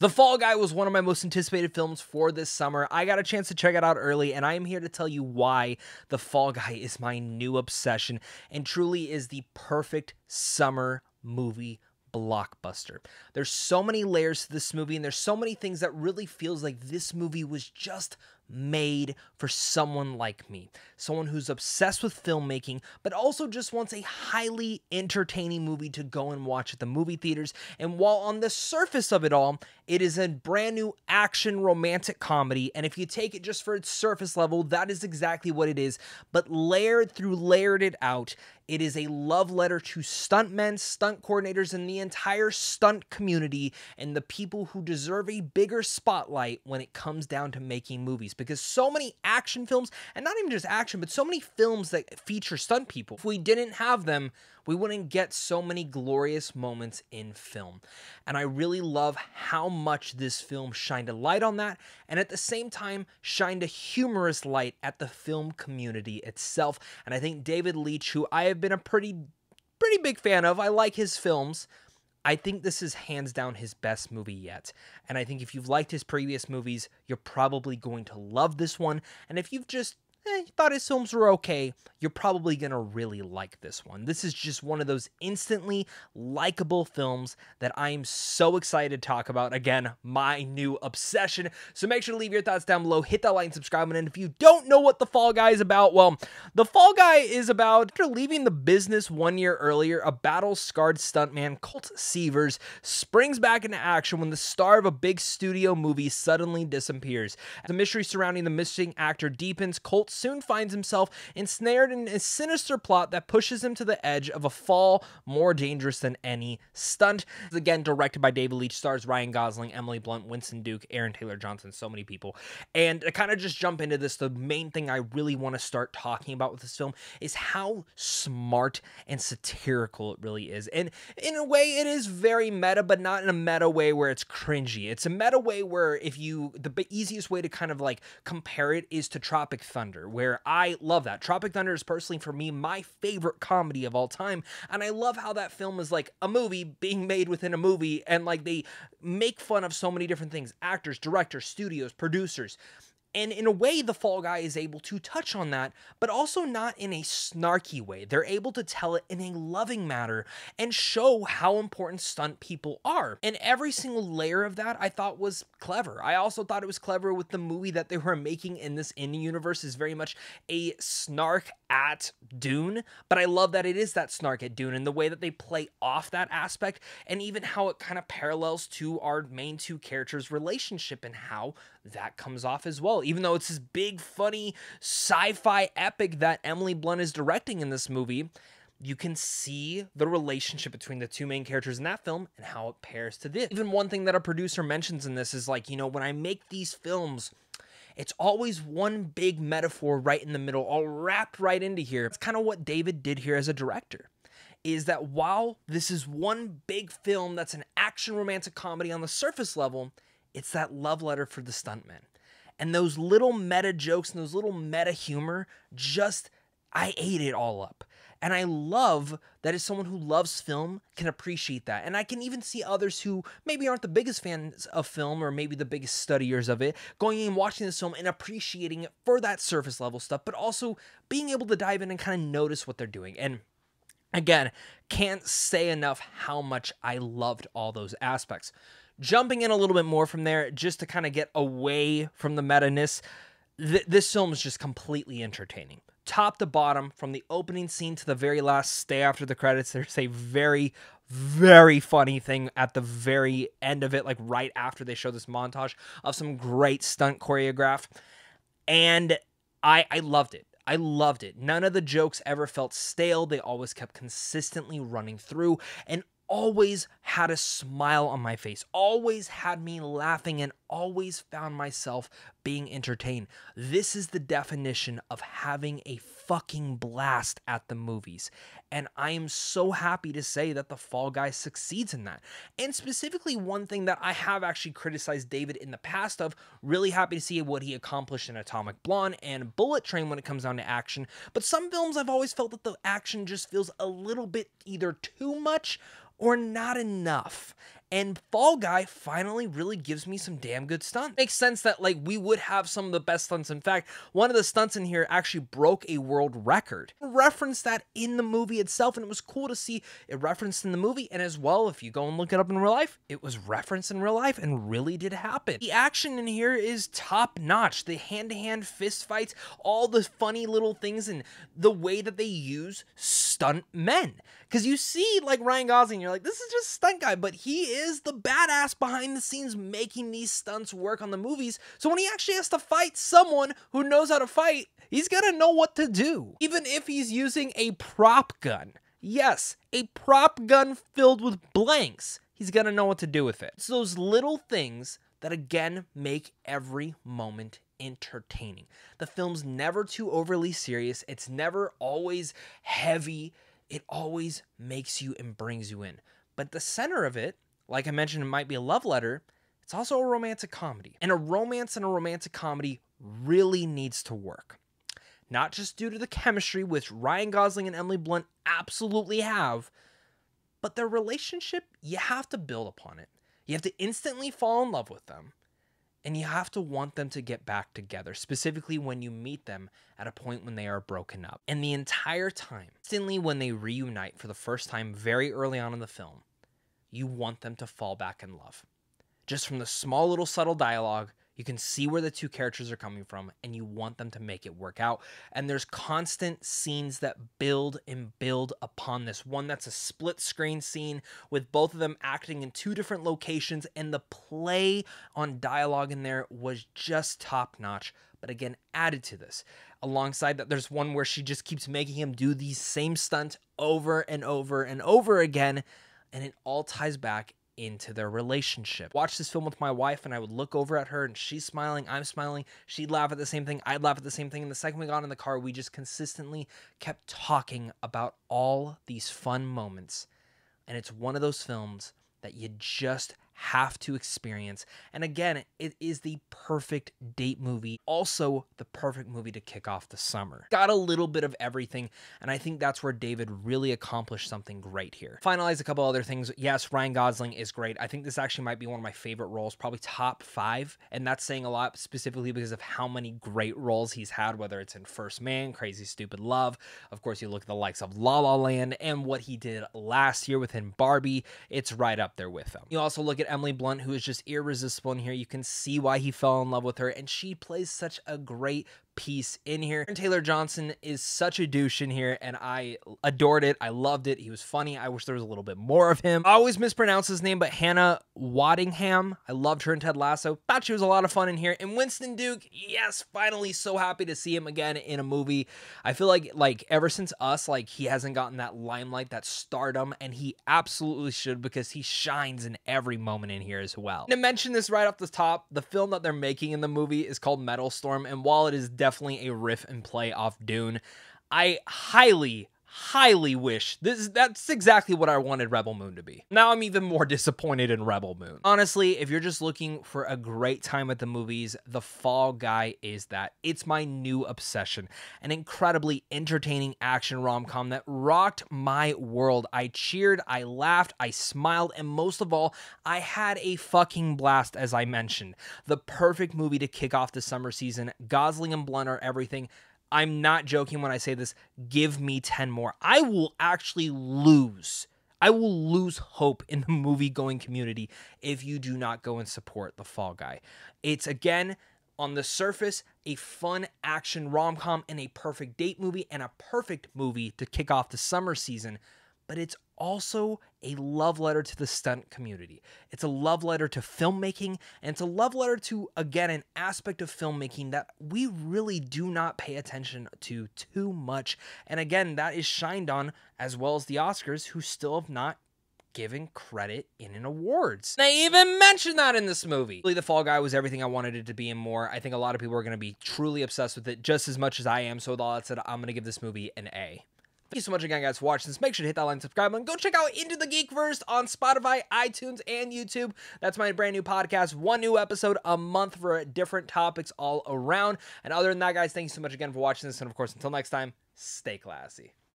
The Fall Guy was one of my most anticipated films for this summer. I got a chance to check it out early, and I am here to tell you why The Fall Guy is my new obsession and truly is the perfect summer movie blockbuster. There's so many layers to this movie, and there's so many things that really feels like this movie was just made for someone like me. Someone who's obsessed with filmmaking, but also just wants a highly entertaining movie to go and watch at the movie theaters. And while on the surface of it all, it is a brand new action romantic comedy. And if you take it just for its surface level, that is exactly what it is. But layered through layered it out, it is a love letter to stuntmen, stunt coordinators, and the entire stunt community and the people who deserve a bigger spotlight when it comes down to making movies. Because so many action films, and not even just action, but so many films that feature stunt people, if we didn't have them, we wouldn't get so many glorious moments in film. And I really love how much this film shined a light on that, and at the same time, shined a humorous light at the film community itself. And I think David Leitch, who I have been a pretty, pretty big fan of, I like his films. I think this is hands down his best movie yet. And I think if you've liked his previous movies, you're probably going to love this one. And if you've just eh, thought his films were okay, you're probably going to really like this one. This is just one of those instantly likable films that I am so excited to talk about. Again, my new obsession. So make sure to leave your thoughts down below, hit that like and subscribe. And if you don't know what The Fall Guy is about, well, The Fall Guy is about after leaving the business one year earlier, a battle scarred stuntman, Colt Seavers, springs back into action when the star of a big studio movie suddenly disappears. The mystery surrounding the missing actor deepens, Colt soon finds himself ensnared in a sinister plot that pushes him to the edge of a fall more dangerous than any stunt. Again, directed by David Leitch, stars Ryan Gosling, Emily Blunt, Winston Duke, Aaron Taylor Johnson, so many people. And to kind of just jump into this, the main thing I really want to start talking about with this film is how smart and satirical it really is. And in a way, it is very meta, but not in a meta way where it's cringy. It's a meta way where if you, the easiest way to kind of like compare it is to Tropic Thunder, where I love that. Tropic Thunder is personally for me my favorite comedy of all time. And I love how that film is like a movie being made within a movie and like they make fun of so many different things actors, directors, studios, producers. And in a way, the Fall Guy is able to touch on that, but also not in a snarky way. They're able to tell it in a loving manner and show how important stunt people are. And every single layer of that I thought was clever. I also thought it was clever with the movie that they were making in this indie universe is very much a snark at Dune, but I love that it is that snark at Dune and the way that they play off that aspect and even how it kind of parallels to our main two characters' relationship and how that comes off as well. Even though it's this big, funny sci fi epic that Emily Blunt is directing in this movie, you can see the relationship between the two main characters in that film and how it pairs to this. Even one thing that a producer mentions in this is like, you know, when I make these films, it's always one big metaphor right in the middle, all wrapped right into here. It's kind of what David did here as a director. Is that while this is one big film that's an action romantic comedy on the surface level, it's that love letter for the stuntmen. And those little meta jokes and those little meta humor just, I ate it all up. And I love that as someone who loves film can appreciate that. And I can even see others who maybe aren't the biggest fans of film or maybe the biggest studiers of it going and watching this film and appreciating it for that surface level stuff, but also being able to dive in and kind of notice what they're doing. And again, can't say enough how much I loved all those aspects. Jumping in a little bit more from there, just to kind of get away from the meta ness, th- this film is just completely entertaining. Top to bottom, from the opening scene to the very last stay after the credits, there's a very, very funny thing at the very end of it, like right after they show this montage of some great stunt choreograph. And I I loved it. I loved it. None of the jokes ever felt stale. They always kept consistently running through. And always had a smile on my face, always had me laughing, and always found myself being entertained. This is the definition of having a fucking blast at the movies. And I am so happy to say that the Fall Guy succeeds in that. And specifically, one thing that I have actually criticized David in the past of, really happy to see what he accomplished in Atomic Blonde and Bullet Train when it comes down to action. But some films I've always felt that the action just feels a little bit either too much or not enough. And Fall Guy finally really gives me some damn good stunts. Makes sense that like we would have some of the best stunts. In fact, one of the stunts in here actually broke a world record. Referenced that in the movie itself, and it was cool to see it referenced in the movie. And as well, if you go and look it up in real life, it was referenced in real life and really did happen. The action in here is top notch. The hand-to-hand fist fights, all the funny little things, and the way that they use stunt men. Because you see, like Ryan Gosling, you're like, this is just stunt guy, but he is the badass behind the scenes making these stunts work on the movies. So when he actually has to fight someone who knows how to fight, he's gonna know what to do. Even if he's using a prop gun. Yes, a prop gun filled with blanks. He's gonna know what to do with it. It's those little things that again make every moment entertaining. The film's never too overly serious, it's never always heavy. It always makes you and brings you in. But the center of it, like I mentioned, it might be a love letter. It's also a romantic comedy. And a romance and a romantic comedy really needs to work. Not just due to the chemistry, which Ryan Gosling and Emily Blunt absolutely have, but their relationship, you have to build upon it. You have to instantly fall in love with them and you have to want them to get back together, specifically when you meet them at a point when they are broken up. And the entire time, instantly when they reunite for the first time very early on in the film, you want them to fall back in love. Just from the small little subtle dialogue you can see where the two characters are coming from and you want them to make it work out. And there's constant scenes that build and build upon this. One that's a split screen scene with both of them acting in two different locations, and the play on dialogue in there was just top notch. But again, added to this. Alongside that, there's one where she just keeps making him do the same stunt over and over and over again. And it all ties back into their relationship. Watch this film with my wife, and I would look over at her, and she's smiling, I'm smiling. She'd laugh at the same thing, I'd laugh at the same thing. And the second we got in the car, we just consistently kept talking about all these fun moments. And it's one of those films that you just have to experience. And again, it is the perfect date movie, also the perfect movie to kick off the summer. Got a little bit of everything, and I think that's where David really accomplished something great here. Finalize a couple other things. Yes, Ryan Gosling is great. I think this actually might be one of my favorite roles, probably top five, and that's saying a lot specifically because of how many great roles he's had, whether it's in First Man, Crazy Stupid Love. Of course, you look at the likes of La La Land and what he did last year within Barbie. It's right up there with them. You also look at Emily Blunt, who is just irresistible in here. You can see why he fell in love with her, and she plays such a great piece in here. And Taylor Johnson is such a douche in here, and I adored it. I loved it. He was funny. I wish there was a little bit more of him. I always mispronounce his name, but Hannah Waddingham. I loved her in Ted Lasso. Thought she was a lot of fun in here. And Winston Duke, yes, finally so happy to see him again in a movie. I feel like like ever since us, like he hasn't gotten that limelight, that stardom, and he absolutely should because he shines in every moment in here as well. And to mention this right off the top, the film that they're making in the movie is called Metal Storm, and while it is definitely definitely a riff and play off Dune. I highly, highly wish this that's exactly what I wanted Rebel Moon to be. Now I'm even more disappointed in Rebel Moon. Honestly, if you're just looking for a great time at the movies, The Fall Guy is that. It's my new obsession. An incredibly entertaining action rom-com that rocked my world. I cheered, I laughed, I smiled, and most of all, I had a fucking blast as I mentioned. The perfect movie to kick off the summer season. Gosling and Blunt are everything. I'm not joking when I say this. Give me 10 more. I will actually lose. I will lose hope in the movie going community if you do not go and support The Fall Guy. It's again, on the surface, a fun action rom com and a perfect date movie and a perfect movie to kick off the summer season but it's also a love letter to the stunt community. It's a love letter to filmmaking, and it's a love letter to, again, an aspect of filmmaking that we really do not pay attention to too much. And again, that is shined on as well as the Oscars, who still have not given credit in an awards. They even mentioned that in this movie. The Fall Guy was everything I wanted it to be and more. I think a lot of people are going to be truly obsessed with it just as much as I am. So with all that said, I'm going to give this movie an A. Thank you so much again, guys, for watching this. Make sure to hit that like subscribe button. Go check out Into the Geekverse on Spotify, iTunes, and YouTube. That's my brand new podcast. One new episode a month for different topics all around. And other than that, guys, thank you so much again for watching this. And of course, until next time, stay classy.